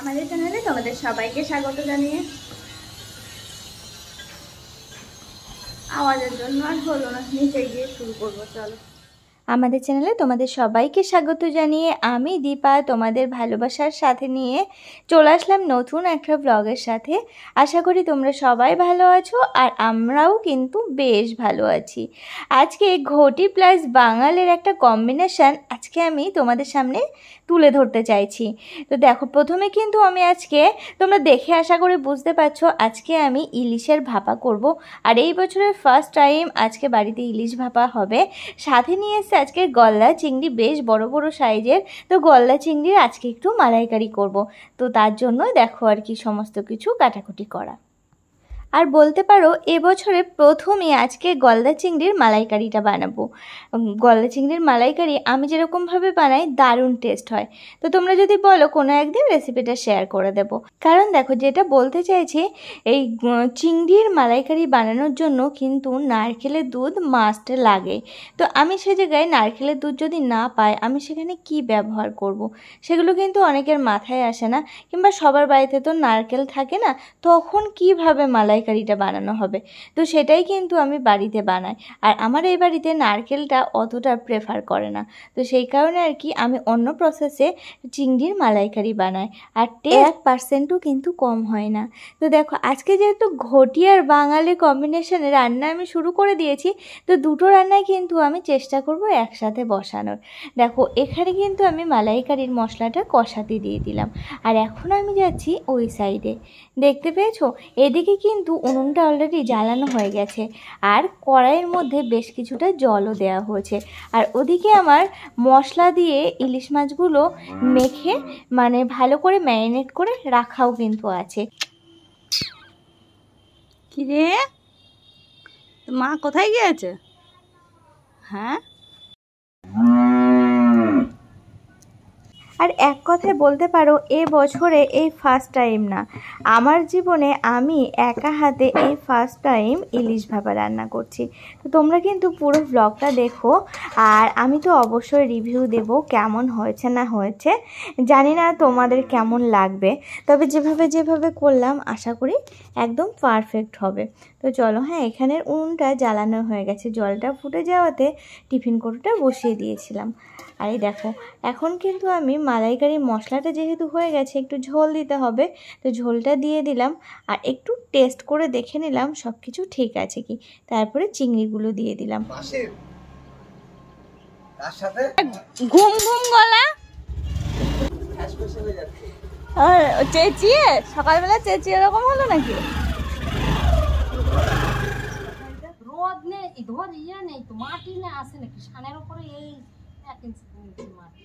আমাদের চ্যানেলে তোমাদের সবাইকে স্বাগত জানিয়ে আওয়াজের জন্য আর হলো না, নিচে গিয়ে শুরু করব, চলো। আমাদের চ্যানেলে তোমাদের সবাইকে স্বাগত জানিয়ে আমি দীপা, তোমাদের ভালোবাসার সাথে নিয়ে চলে আসলাম নতুন একটা ব্লগের সাথে। আশা করি তোমরা সবাই ভালো আছো আর আমরাও কিন্তু বেশ ভালো আছি। আজকে ঘটি প্লাস বাঙালের একটা কম্বিনেশান আজকে আমি তোমাদের সামনে তুলে ধরতে চাইছি। তো দেখো, প্রথমে কিন্তু আমি আজকে, তোমরা দেখে আশা করে বুঝতে পারছ, আজকে আমি ইলিশের ভাপা করব। আর এই বছরের ফার্স্ট টাইম আজকে বাড়িতে ইলিশ ভাপা হবে। সাথে নিয়ে এসছে আজকে গলদা চিংড়ি, বেশ বড় বড় সাইজের। তো গলদা চিংড়ির আজকে একটু মালাইকারি করব। তো তার জন্য দেখো আর কি সমস্ত কিছু কাটাকুটি করা। আর বলতে পারো এবছরে প্রথমই আজকে গলদা চিংড়ির মালাইকারিটা বানাবো। গলদা চিংড়ির মালাইকারি আমি যেরকমভাবে বানাই, দারুণ টেস্ট হয়। তো তোমরা যদি বলো, কোনো একদিন রেসিপিটা শেয়ার করে দেবো। কারণ দেখো, যেটা বলতে চাইছি, এই চিংড়ির মালাইকারি বানানোর জন্য কিন্তু নারকেলের দুধ মাস্ট লাগে। তো আমি সে জায়গায় নারকেলের দুধ যদি না পাই, আমি সেখানে কি ব্যবহার করব। সেগুলো কিন্তু অনেকের মাথায় আসে না। কিংবা সবার বাড়িতে তো নারকেল থাকে না, তখন কীভাবে মালাইকারিটা বানানো হবে। তো সেটাই কিন্তু আমি বাড়িতে বানাই। আর আমার এই বাড়িতে নারকেলটা অতটা প্রেফার করে না। তো সেই কারণে আর কি আমি অন্য প্রসেসে চিংড়ির মালাইকারি বানাই। আর এক পার্সেন্টও কিন্তু কম হয় না। তো দেখো আজকে যেহেতু ঘটি আর বাঙালি কম্বিনেশনে রান্না আমি শুরু করে দিয়েছি তো দুটো রান্নায় কিন্তু আমি চেষ্টা করব একসাথে বসানোর। দেখো এখানে কিন্তু আমি মালাইকারির মশলাটা কষাতে দিয়ে দিলাম। আর এখন আমি যাচ্ছি ওই সাইডে দেখতে পেয়েছ? এদিকে কিন্তু উনুনটা অলরেডি জ্বালানো হয়ে গেছে। আর কড়াইয়ের মধ্যে বেশ কিছুটা জলও দেওয়া হয়েছে। আর ওদিকে আমার মশলা দিয়ে ইলিশ মাছগুলো মেখে মানে ভালো করে ম্যারিনেট করে রাখাও কিন্তু আছে। কি রে মা কোথায় গিয়েছে? হ্যাঁ? আর এক কথায় বলতে পারো, এ বছরে এই ফার্স্ট টাইম না। আমার জীবনে আমি একা হাতে এই ফার্স্ট টাইম ইলিশ ভাপা রান্না করছি। তো তোমরা কিন্তু পুরো ব্লগটা দেখো, আর আমি তো অবশ্যই রিভিউ দেব কেমন হয়েছে না হয়েছে। জানি না তোমাদের কেমন লাগবে, তবে যেভাবে যেভাবে করলাম, আশা করি একদম পারফেক্ট হবে। তো চলো হ্যাঁ এখানের উনুনটা জ্বালানো হয়ে গেছে। জলটা ফুটে যাওয়াতে টিফিন কোটোটা বসিয়ে দিয়েছিলাম। আর এই দেখো, এখন কিন্তু আমি মালাইকারি মশলাটা যেহেতু হয়ে গেছে একটু ঝোল দিতে হবে। তো ঝোলটা দিয়ে দিলাম আর একটু টেস্ট করে দেখে নিলাম সব কিছু ঠিক আছে কি। তারপরে চিংড়িগুলো দিয়ে দিলাম। পাশে তার সাথে? ঘুম ঘুম গলা। হয়ে চেঁচিয়ে সকালবেলা চেঁচিয়ে এরকম হলো নাকি? রোদ নেই ধর ইয়ে নেই তো মাটি না আসে নাকি? সানের উপরে এই এক ইঞ্চি মাটি।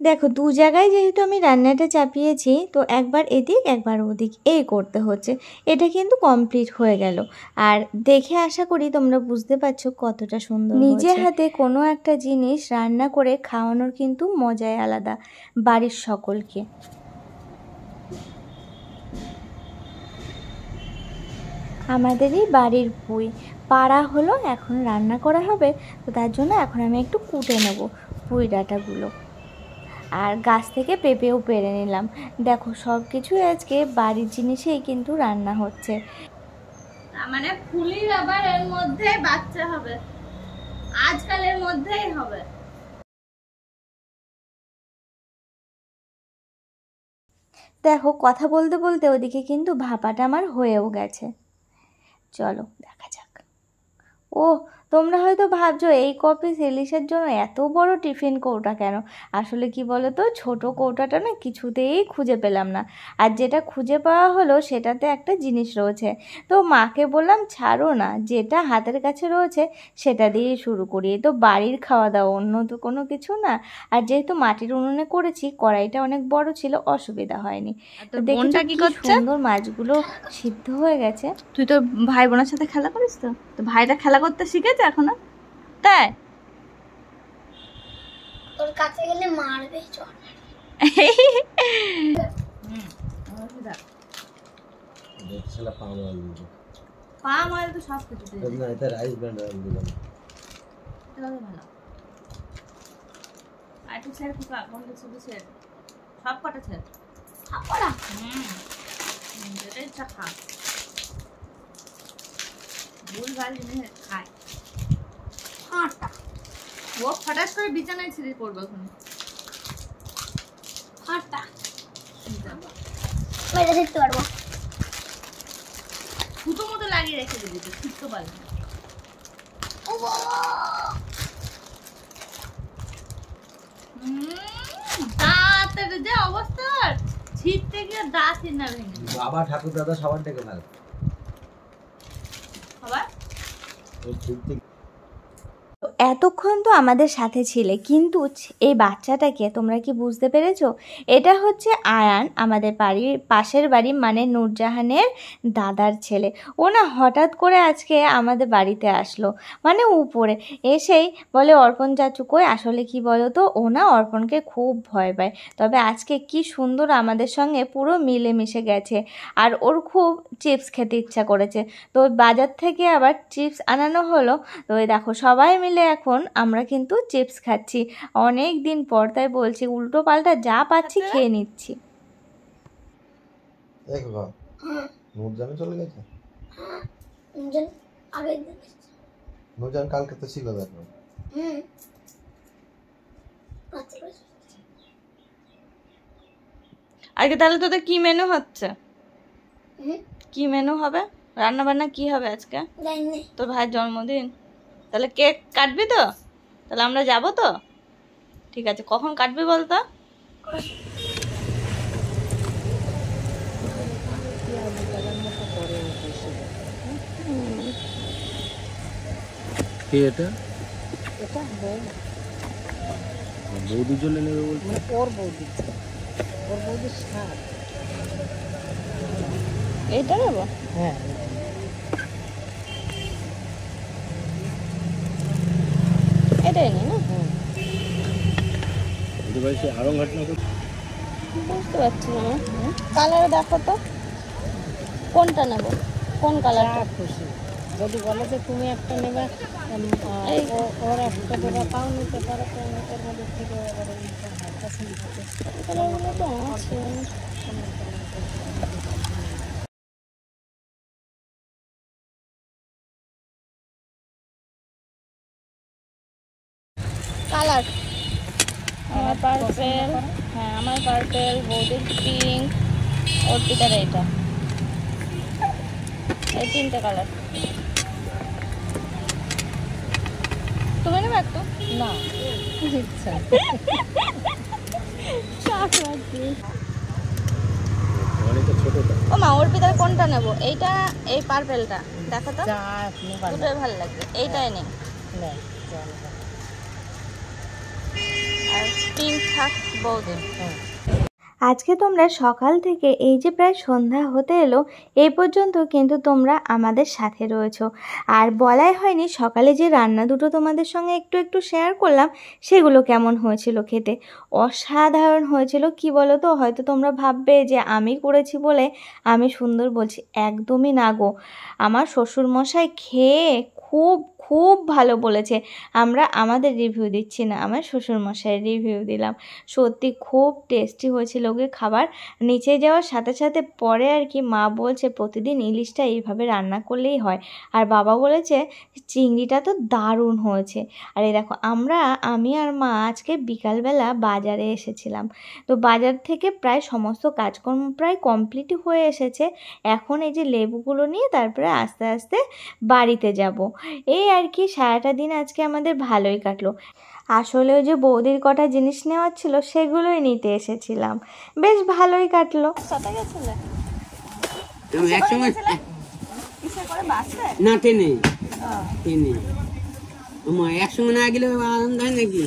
দেখো, দু জায়গায় যেহেতু আমি রান্নাটা চাপিয়েছি, তো একবার এদিক, একবার ওদিক, এই করতে হচ্ছে। এটা কিন্তু কমপ্লিট হয়ে গেল। আর দেখে আশা করি তোমরা বুঝতে পারছ কতটা সুন্দর নিজে হাতে কোনো একটা জিনিস রান্না করে খাওয়ানোর কিন্তু মজাই আলাদা, বাড়ির সকলকে। আমাদেরই বাড়ির পুই। পাড়া হলো, এখন রান্না করা হবে, তো তার জন্য এখন আমি একটু কুটে নেব পুঁই ডাঁটাগুলো। আর গাছ থেকে পেঁপেও পেরে নিলাম। দেখো সব কিছুই আজকে বাড়ির জিনিসেই কিন্তু রান্না হচ্ছে। মানে ফুলির আবার এর মধ্যে বাচ্চা হবে। আজকালের মধ্যেই হবে। দেখো কথা বলতে বলতে ওদিকে কিন্তু ভাপাটা আমার হয়েও গেছে। চলো দেখা যাক। ও তোমরা হয়তো ভাবছ এই কপি ইলিশের জন্য এত বড় টিফিন কৌটা কেন? আসলে কি বলো তো ছোট কৌটাটা না কিছুতেই খুঁজে পেলাম না। আর যেটা খুঁজে পাওয়া হলো সেটাতে একটা জিনিস রয়েছে। তো মাকে বললাম ছাড়ো না যেটা হাতের কাছে রয়েছে সেটা দিয়েই শুরু করি। তো বাড়ির খাওয়া দাওয়া অন্য তো কোনো কিছু না। আর যেহেতু মাটির উনুনে করেছি কড়াইটা অনেক বড় ছিল অসুবিধা হয়নি। দেখেছ কি করছে? সুন্দর মাছগুলো সিদ্ধ হয়ে গেছে। তুই তো ভাই বোনের সাথে খেলা করিস তো? তো ভাইটা খেলা করতে শিখেছে? এখনও? তাই? ওর কাছে গেলে মারবে চল। দেখছিলাম পাম অয়েল দিল পাম অয়েল তো সব কিছুতে না এটা রাইস ব্র্যান্ড অয়েল দিলাম। ভালো। আর একটু ছেড়ে কুকা বন্ধ শুধু ছেড়ে। সব কটা ছেড়ে। সব কটা? হুম। হুম, যেটা খা ভুল ভালো জিনিস খায়। আটা ও ফটাস করে বিছানায় ছিঁড়ে পড়বে ওখানে আটা ফুটো মতো লাগিয়ে রেখে দিবি তো ছুটতে পারবি না। হুম, দাঁতের যে অবস্থা ছিটতে গিয়ে দাঁতই না ভেঙে। বাবা ঠাকুর দাদা সবার? ডেকে ফেল আবার ছুটতে এতক্ষণ তো আমাদের সাথে ছিলে, কিন্তু এই বাচ্চাটাকে তোমরা কি বুঝতে পেরেছ? এটা হচ্ছে আয়ান, আমাদের বাড়ির পাশের বাড়ি মানে নূরজাহানের দাদার ছেলে। ও না হঠাৎ করে আজকে আমাদের বাড়িতে আসলো মানে উপরে। এসেই বলে, অর্পণ চাচু কই? আসলে কি বলো তো ও না অর্পণকে খুব ভয় পায়। তবে আজকে কি সুন্দর আমাদের সঙ্গে পুরো মিলেমিশে গেছে। আর ওর খুব চিপস খেতে ইচ্ছা করেছে। তো বাজার থেকে আবার চিপস আনানো হলো। তো দেখো, সবাই মিলে এখন আমরা কিন্তু চিপস খাচ্ছি। অনেক দিন পর তাই বলছি উল্টো পাল্টা যা পাচ্ছি খেয়ে নিচ্ছি। দেখ বাবা নূরজানে চলে গেছে? নূরজান কালকে তো ছিল দেখো। আজকে তাহলে তোদের কি মেনু হচ্ছে? কি মেনু হবে? রান্না বান্না কি হবে আজকে? তোর ভাইয়ের জন্মদিন? তাহলে কেক কাটবি তো? তাহলে আমরা যাব তো? ঠিক আছে কখন কাটবি বলতো? কে এটা? এটা বউ বৌদির জন্য নেবে বলছে? ওর বৌদি ওর বৌদির সার এইটা নেব? হ্যাঁ না? বুঝতে পারছি না। কালার দেখো তো। কোনটা নেব? কোন কালারটা খুশি। যদি বলে যে তুমি একটা নেবে ওর একটা দেবে তাও নিতে পারো তো মধ্যে থেকে কালার? আমার পার্পেল হ্যাঁ আমার পার্পেল বৌদির পিঙ্ক অর্পিতার এইটা এই তিনটে কালার। তুমি নেবে একটু? না। ইচ্ছা ও মা অর্পিতার কোনটা নেব? এইটা এই পার্পেলটা দেখো তো? ভালো দুটোই ভালো লাগবে। এইটাই নেই। চল। আজকে তোমরা সকাল থেকে এই যে প্রায় সন্ধ্যা হতে এলো এই পর্যন্ত কিন্তু তোমরা আমাদের সাথে রয়েছো। আর বলাই হয়নি সকালে যে রান্না দুটো তোমাদের সঙ্গে একটু একটু শেয়ার করলাম, সেগুলো কেমন হয়েছিল খেতে? অসাধারণ হয়েছিল, কি বলো তো হয়তো তোমরা ভাববে যে আমি করেছি বলে আমি সুন্দর বলছি, একদমই না গো। আমার শ্বশুরমশাই খেয়ে খুব খুব ভালো বলেছে। আমরা আমাদের রিভিউ দিচ্ছি না, আমার শ্বশুরমশাইয়ের রিভিউ দিলাম। সত্যি খুব টেস্টি হয়েছিল ওকে খাবার। নিচে যাওয়ার সাথে সাথে পরে আর কি মা বলছে, প্রতিদিন ইলিশটা এইভাবে রান্না করলেই হয়। আর বাবা বলেছে, চিংড়িটা তো দারুণ হয়েছে। আর এই দেখো, আমরা, আমি আর মা আজকে বিকালবেলা বাজারে এসেছিলাম। তো বাজার থেকে প্রায় সমস্ত কাজকর্ম প্রায় কমপ্লিট হয়ে এসেছে। এখন এই যে লেবুগুলো নিয়ে তারপরে আস্তে আস্তে বাড়িতে যাব। এই আর কি সারাটা দিন আজকে আমাদের ভালোই কাটলো। আসলে ওই যে বৌদির কটা জিনিস নেওয়ার ছিল সেগুলোই নিতে এসেছিলাম। বেশ ভালোই কাটলো। না ট্রেনে আমার একসঙ্গে না গেলে আনন্দ হয় নাকি?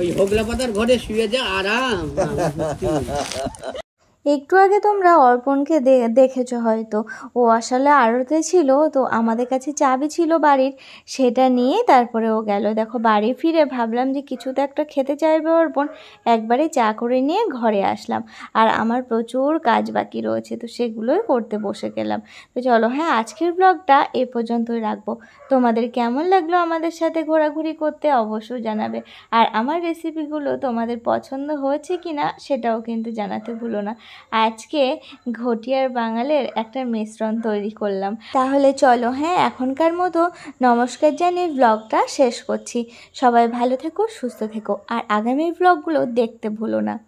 ওই হোগলা পাতার ঘরে শুয়ে যা আরাম। একটু আগে তোমরা অর্পণকে দেখেছ হয়তো। ও আসলে আড়তে ছিল, তো আমাদের কাছে চাবি ছিল বাড়ির। সেটা নিয়ে তারপরে ও গেল। দেখো, বাড়ি ফিরে ভাবলাম যে কিছু তো একটা খেতে চাইবে অর্পণ। একবারে চা করে নিয়ে ঘরে আসলাম। আর আমার প্রচুর কাজ বাকি রয়েছে, তো সেগুলোই করতে বসে গেলাম। তো চলো হ্যাঁ আজকের ব্লগটা এ পর্যন্তই রাখব। তোমাদের কেমন লাগল আমাদের সাথে ঘোরাঘুরি করতে অবশ্যই জানাবে। আর আমার রেসিপিগুলো তোমাদের পছন্দ হয়েছে কি না সেটাও কিন্তু জানাতে ভুলো না। আজকে ঘটিয়ার বাঙালের একটা মিশ্রণ তৈরি করলাম। তাহলে চলো হ্যাঁ এখনকার মতো নমস্কার জানিয়ে ব্লগটা শেষ করছি। সবাই ভালো থেকো, সুস্থ থেকো। আর আগামী ব্লগগুলো দেখতে ভুলো না।